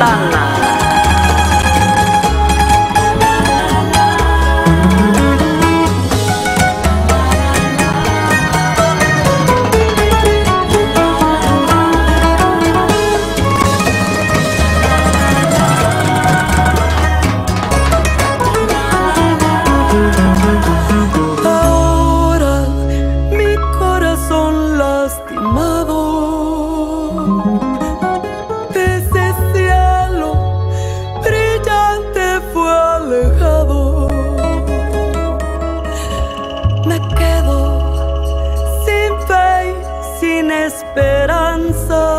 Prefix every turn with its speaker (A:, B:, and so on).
A: 딴
B: esperanza.